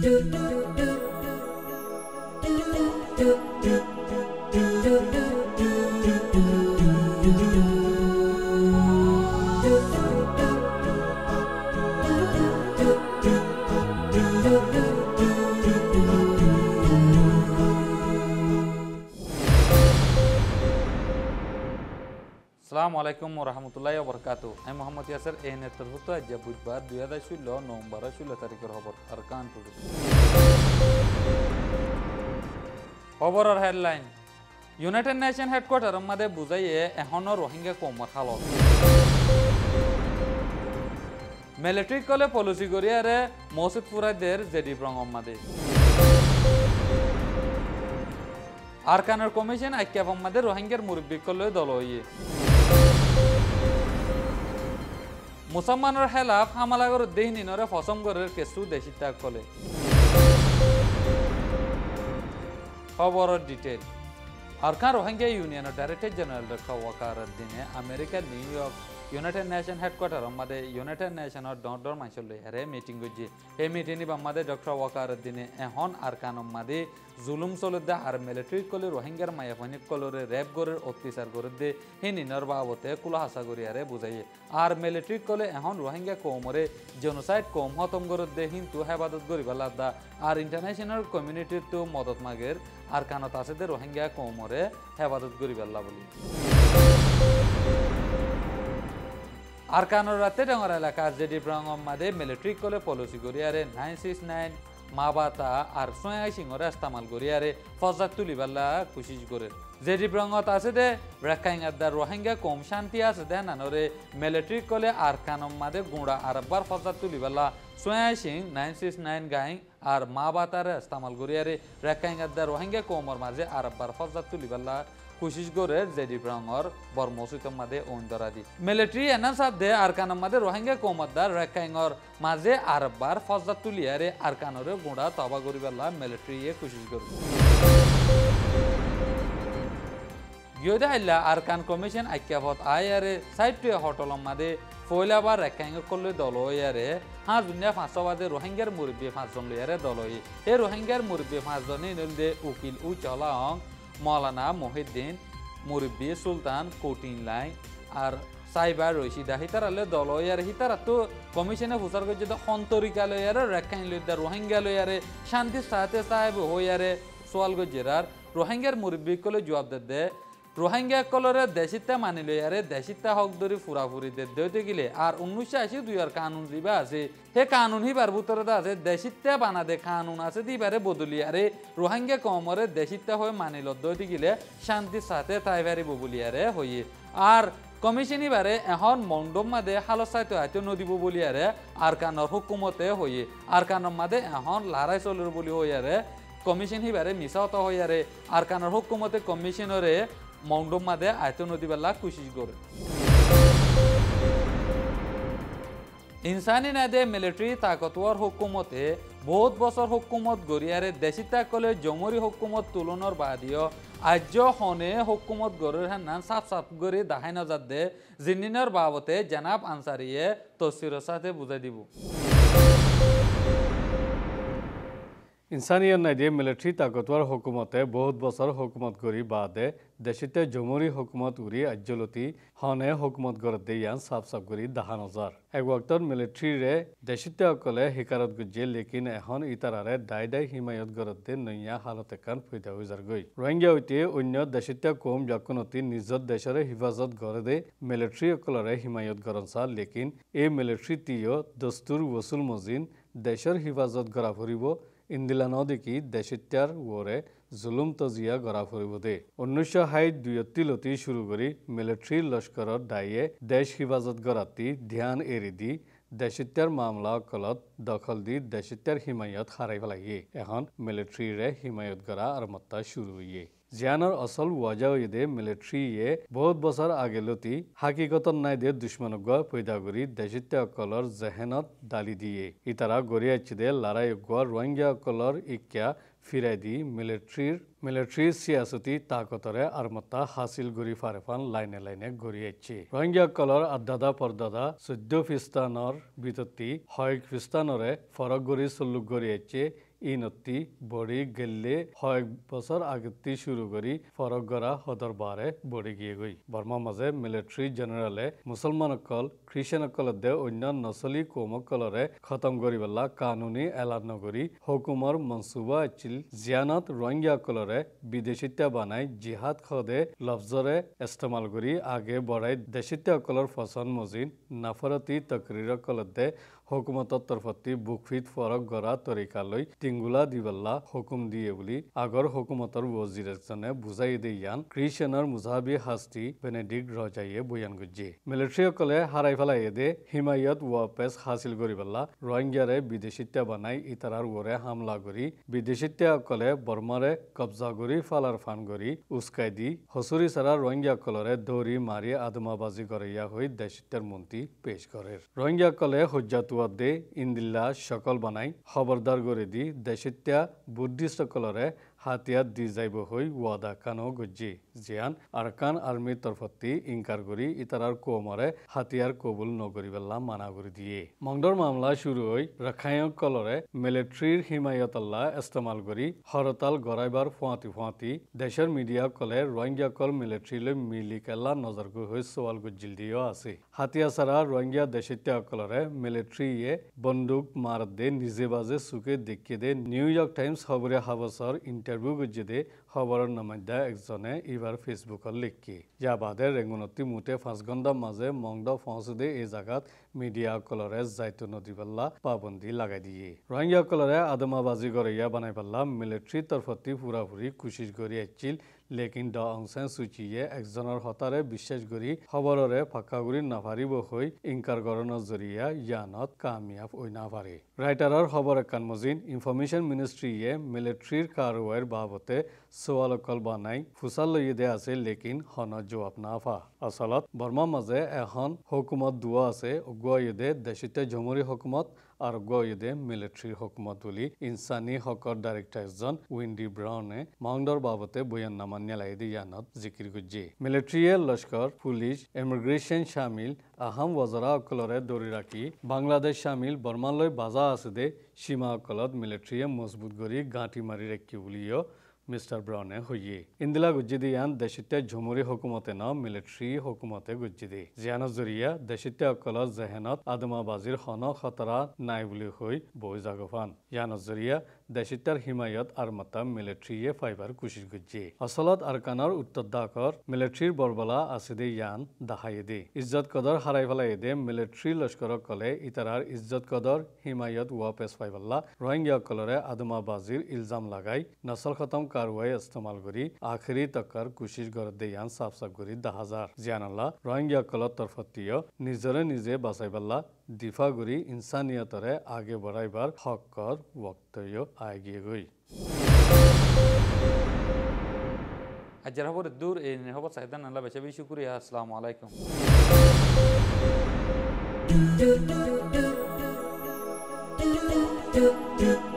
do do সালামু আলাইকুম রহমতুল্লাহ বরকাত আমি মোহাম্মদ ইয়াসের এই নেতৃত্ব আজ বুধবার দুই হাজার ষোল নভেম্বর ষোলো তারিখের খবর আর কান খবরের হেডলাইন ইউনাইটেড নেশন হেডকোয়ার্টার মাঝে বুঝাইয়ে এখনও রোহিঙ্গা কমর হালত মিলিটারি কলে পলিসি গড়িয়ারে মসজিদ ফুরাইদের জেডি ব্রঙ্গম মাদে আরকানের কমিশন মাদে রোহিঙ্গার মুরব্বী কলে দল হইয়ে মুসলমানের খেলাফ হামালাগর দেহিনীনরে ফসমগরের কেসু দেশি ত্যাগ কলে। খবরের ডিটেল আরকান রোহিঙ্গা ইউনিয়নের ডাইরেক্টর জেনারেল ডক্টর ওয়াকার দিনে আমেরিকার New York United Nation headquarter আমাদের ইউনাইটেড নেশনের ডর মাইসল হেরে মিটিং করছি এই মিটিং আমাদের ডক্টর ওয়াকার দিনে এখন আরকান মাদে জুলুম চলদে আর মিলিটারি কলে রোহিঙ্গার মায়াফানি কলরে রেপ গরের অত্যাচার করে দে সেই নিনর বাবতে কুলা হাসা করিয়ারে বুঝাইয়ে আর মিলিটারি কলে এখন রোহিঙ্গা কৌমরে জেনোসাইড কম হতম করে দে কিন্তু হেফাজত করিবার দা আর ইন্টারন্যাশনাল কমিউনিটির তো মদত মাগের আর কানত আছে দে রোহিঙ্গা কৌমরে হেফাজত করিবার বলি। আর কানোর রাতে ডঙ্গর এলাকা জেডি ব্রঙ্গম মাদে মিলিটারি কলে পলিসি গড়িয়ারে, নাইন সিক্স নাইন মা বাতা আর সোয়া সিংহরে ইস্তামাল গড়িয়ারে ফজাক তুলিবাল্লা কুশিস করে জেডি ব্রঙ্গত আছে দে রেখাইঙ্গাদার রোহিঙ্গা কম শান্তি আছে দে নানরে মিলিটারি কলে আর কানম মাদে গুঁড়া আর বার ফজাক তুলিবাল্লা। সোয়া সিং, নাইন সিক্স নাইন গাই আর মা বাতারে ইস্তামাল গড়িয়ারে রেখাইঙ্গাদার রোহিঙ্গা কমর মাঝে আর বার ফজাক তুলিবাল্লা। কোশিশ করে জেডি ব্রাঙ্গর বর্মসিত মাদে ওন্দরা দি মিলিটারি এনার সাথে আরকান মাদে রোহিঙ্গা কোমদ্দার রেকাইঙ্গর মাঝে আরবার ফজদা তুলিয়ারে আরকানরে গুঁড়া তবা করিবাল্লা মিলিটারি এ কোশিশ করবে গিয়ে হাইলা আরকান কমিশন আইক্যাভত আয়ারে সাইটে হোটেল মাদে ফয়লাবার রেকাইঙ্গ করলে দল ইয়ারে হাঁ দুনিয়া ফাঁসবাদে রোহিঙ্গার মুরব্বী পাঁচজন লইয়ারে দল এই রোহিঙ্গার মুরব্বী পাঁচজনই নলদে উকিল উ চলাং মৌলানা মহিদ্দিন মুরব্বী সুলতান কৌটিন লাই আর সাইবার রশিদা, হিতারালে দল ইয়ার হিতারা তো কমিশনে ফুসার করছে তো সন্তরিকা লয়ারে রেখাইন লইদা রোহিঙ্গা লয়ারে শান্তি সাহাতে সাহেব হইয়ারে সোয়াল গজেরার রোহিঙ্গার মুরব্বী কলে জবাব দে। রোহিঙ্গা কলরে দেশিতা মানি লইয়ারে দেশিতা হক ধরি ফুরাফুরি দে দইতে গিলে আর উনিশশো আশি দুই আর কানুন দিবা আছে হে কানুন হিবার ভিতরে আছে দেশিতা বানা দে কানুন আছে দিবারে বদলিয়ারে রোহিঙ্গা কমরে দেশিতা হয়ে মানিল দইতে গিলে শান্তির সাথে তাই পারিব বলিয়ারে হইয়ে আর কমিশন এবারে এখন মণ্ডপ মাদে হালত চাইতে হয়তো নদীব বলিয়ারে আর কানর হুকুমতে হইয়ে আর কানর মাদে এখন লারাই চলির বলি হইয়ারে কমিশন হিবারে মিসাওত হইয়ারে আর কানর হুকুমতে কমিশনরে মৌন্ডম মাদে আয়ত নদীবেলা কুশিস করে ইনসানি নাদে মিলিটারি তাকতওয়ার হুকুমতে বহুত বছর হুকুমত গড়িয়ারে দেশিতা কলে জমরি হুকুমত তুলনার বাদিও আর্য হনে হুকুমত গড়ের হান্নান সাফ সাফ করে দাহাই নজার দে জিন্দিনের বাবতে জানাব আনসারিয়ে তসির সাথে বুঝাই দিব ইনসানিয়ার নাই দিয়ে মিলিটারি তাকতার হুকুমতে বহুত বছর হকুমত গড়ি বাদে দেশিতে জমুরি হকুমত উড়ি আজ্যলতি হনে হকুমত গড় দেয়ান সাফ সাফ গড়ি দাহা হাজার এক বক্ত মিলিটারিরে দেশিতে অকলে শিকারত গুজে লেকিন এখন ইতারারে দাই দাই হিমায়ত গড় দে নৈয়া হালতে কান ফুই হৈ যাৰগৈ। গই রোহিঙ্গা অন্য দেশিতে কম যাকনতি নিজ দেশরে হিফাজত গড় দে মিলিটারি অকলরে হিমায়ত গড়ন লেকিন এই মিলিটারি দস্তুৰ দস্তুৰ মজিন দেশৰ হিফাজত গড়া ফুৰিব ইন্দিলা নদীকি দেশিত্যার ওরে জুলুম তজিয়া গড়া ফুরিব দে উনিশশো হাইট দুইয়ত্তিলতি শুরু করি মিলিটারি লস্করত দায়ে দেশ হিফাজত গড়াতি ধ্যান এৰি দি দেশিত্যাৰ মামলা অকলত দখল দি দেশিত্যাৰ হিমায়ত হাৰাই পেলাইয়ে এখন মিলিটাৰীৰে হিমায়ত গড়া আৰম্ভতা শুৰু হইয়ে জিয়ানোর অসল ওয়াজা দে মিলিটারিয়ে বহুত বছর আগেলতি হাকিকতন নাই দে করি দেশিত্য অকলর জেহেনত দালি দিয়ে। ইতারা গড়িয়াচ্ছি দে রোহিঙ্গা অকলর ইক্যা ফিরাই দি মিলিটারির মিলিটারি সিয়াসতি তাকতরে আরমতা হাসিল গরি ফারেফান লাইনে লাইনে রোহিঙ্গা অকলর আদাদা পরদাদা চৈধ্য ফিস্তানর বিততি হয় ফিস্তানরে ফরক গড়ি চল্লুক গড়িয়াচ্ছি এই নদী বড়ি গেললে হয় বছর আগতে শুরু করে ফরগরা হদর বারে বড়ি গিয়ে গই বর্মা মাঝে মিলিটারি জেনারেলে মুসলমান অকল খ্রিস্টান দে অন্য নসলি কোমকলৰে খতম কৰি কানুনি এলান নগৰী হুকুমৰ মনসুবা আছিল। জিয়ানত ৰোহিঙ্গা অকলৰে বিদেশিতা বানাই জিহাদ খদে লফজৰে ইস্তেমাল কৰি আগে বঢ়াই দেশিতা অকলৰ ফসন মজিন নাফৰতি তকৰীৰ কলতে হুকুমতৰ তৰফতি বুকফিত ফৰক গড়া তৰিকালৈ টিংগুলা দিবল্লা হুকুম দিয়ে বুলি আগৰ হুকুমতৰ ৱজিৰ এজনে বুজাই দিয়ে ইয়ান। খ্ৰীষ্টানৰ মুজাহাবি শাস্তি বেনেডিক ৰজাইয়ে বয়ান গুজি। মিলিটাৰীসকলে হাৰাই পেলাই দে হিমায়ত ৱাপেছ হাচিল কৰি পেলা ৰোহিংগাৰে বিদেশিতা বানাই ইটাৰাৰ ওৰে হামলা কৰি বিদেশিতাসকলে বৰ্মাৰে কব্জা কৰি ফালাৰ ফান কৰি উস্কাই দি হচুৰি চাৰা ৰোহিংগাসকলৰে দৌৰি মাৰি আদমাবাজি কৰিয়া হৈ দেশিতাৰ মন্ত্ৰী পেশ কৰে। ৰোহিংগাসকলে সজ্জাটোৱাত দে ইন্দিল্লা সকল বানাই খবৰদাৰ কৰি দি দেশিত্যা হাতিয়াত দি যাইব হৈ ওয়াদা কানো গজ্জি। জিয়ান আৰকান আৰ্মীৰ তৰফত ইংকাৰ কৰি ইটাৰাৰ কোমৰে হাতিয়াৰ কবুল নগৰীবেলা মানা কৰি দিয়ে। মংগৰ মামলা চুৰু হৈ ৰাখায়ক কলৰে মিলিট্ৰীৰ হিমায়তাল্লা ইস্তেমাল কৰি হৰতাল গৰাইবাৰ ফুৱাতি ফুৱাতি দেশৰ মিডিয়াসকলে ৰোহিংগীয়াসকল মিলিট্ৰীলৈ মিলি কেলা নজৰকৈ হৈ চোৱাল গুজিল দিও আছে। হাতিয়া চাৰা ৰোহিংগীয়া দেশত্যাসকলৰে মিলিট্ৰীয়ে বন্দুক মাৰ দে নিজে বাজে চুকে দেখি দে নিউয়ৰ্ক টাইমছ হবৰীয়া হাবচৰ ইণ্টাৰ দে খবৰৰ নমাদ্যা একজনে এইবাৰ ফেচবুকত লিখি ইয়াৰ বাদে ৰেঙুনতি মুঠে পাঁচ ঘণ্টাৰ মাজে মংড ফঁচি দে এই জাগাত মিডিয়াসকলৰে জাইতু নদী পাল্লা পাবন্দী লাগাই দিয়ে ৰোহিংগাসকলৰে আদমাবাজি গৰৈয়া বানাই পাল্লা মিলিটাৰীৰ তৰফতি ফুৰাফুৰি কোচিছ কৰি আহিছিল লেকিন দ অং চেন চুচিয়ে একজনৰ হতাৰে বিশ্বাস কৰি খবৰৰে ফাকা নাভাৰিব হৈ ইংকাৰগৰণৰ জৰিয়া ইয়ানত কামিয়াব হৈ নাভাৰে। ৰাইটাৰৰ খবৰ একান মজিন ইনফৰমেশ্যন মিনিষ্ট্ৰীয়ে মিলিট্ৰীৰ কাৰৱাইৰ বাবতে চোৱাল অকল বনাই ফুচাল লৈ দিয়া আছে লেকিন হনত জবাব নাফা। আচলত বৰ্মা মাজে এখন হকুমত দুৱা আছে গুৱায়ুদে দেশীতে ঝুমুৰি হকুমত আৰু গুৱাইদে মিলিট্ৰীৰ হকুমত বুলি ইনচানী হকৰ ডাইৰেক্টৰজন উইণ্ডি ব্ৰাউনে মাউণ্ডৰ বাবতে বয়ান নামা নেলাইদি ইয়ানত জিকিৰ গুজ্জে মিলিটাৰীয়ে লস্কৰ পুলিচ ইমিগ্ৰেশ্যন শামিল আহম অকলরে দৌড়ি ৰাখি বাংলাদেশ সামিল, বর্মালয় বাজা আছে দে সীমা সীমাসকলত মিলিটারিয়ে মজবুত কৰি গাঁটি মারি ৰাখি বুলিও মিষ্টাৰ ব্ৰাউনে সহি ইন্দিলা গুজ্জিদি আন দেশিতীয়া ঝুমুৰি হুকুমতে ন মিলিটাৰী হুকুমতে গুজ্জিদি জিয়ানৰ জৰিয়া দেশিতীয়সকলৰ জেহেনত আদমাবাজীৰ সন খতৰা নাই বুলি হৈ বৈ জাগফান ইয়ানৰ জৰিয়া দেশিতাৰ হিমায়ত আৰু মতা মিলিটাৰীয়ে ফাইবাৰ কুচিৰ গুজ্জি আচলত আৰকানৰ উত্তৰদাকৰ মিলিটাৰীৰ বৰবলা আছে দে ইয়ান দেখাই দে ইজ্জত কদৰ হাৰাই পেলাই দে মিলিটাৰী লস্কৰক কলে ইতাৰাৰ ইজ্জত কদৰ হিমায়ত ৱাপেছ ফাইবাল্লা ৰোহিংগীয়াসকলৰে আদমাবাজীৰ ইলজাম লগাই নচল খতম কৰা कार्वाही इस्तेमाल गरी आखिरी तक्कर कोसिस गर्दै यान साफसाफ गरी दाहाजार জিয়ানাল্লা রোহিঙ্গা কলত তরফতীয় নিজরে নিজে বাঁচাইবাল্লা দিফা গরি ইনসানিয়তরে আগে বড়াইবার হকর বক্তব্য আগিয়ে গই আজ্জার হবর দূর এই হব সাহেদান আল্লাহ বেশা বেশি শুক্রিয়া আসসালামু আলাইকুম do do do do do do